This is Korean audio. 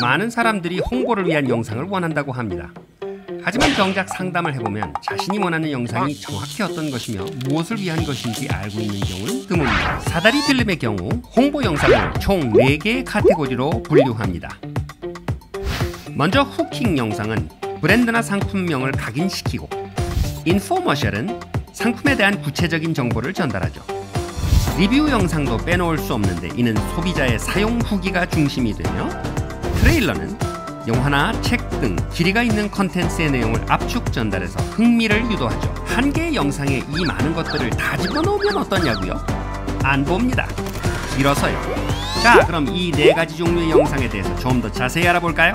많은 사람들이 홍보를 위한 영상을 원한다고 합니다. 하지만 정작 상담을 해보면 자신이 원하는 영상이 정확히 어떤 것이며 무엇을 위한 것인지 알고 있는 경우는 드뭅니다. 사다리 필름의 경우 홍보 영상을 총 4개의 카테고리로 분류합니다. 먼저 후킹 영상은 브랜드나 상품명을 각인시키고 인포머셜은 상품에 대한 구체적인 정보를 전달하죠. 리뷰 영상도 빼놓을 수 없는데 이는 소비자의 사용 후기가 중심이 되며 트레일러는 영화나 책 등 길이가 있는 컨텐츠의 내용을 압축 전달해서 흥미를 유도하죠. 한 개의 영상에 이 많은 것들을 다 집어넣으면 어떠냐고요? 안 봅니다. 길어서요. 자, 그럼 이 네 가지 종류의 영상에 대해서 좀 더 자세히 알아볼까요?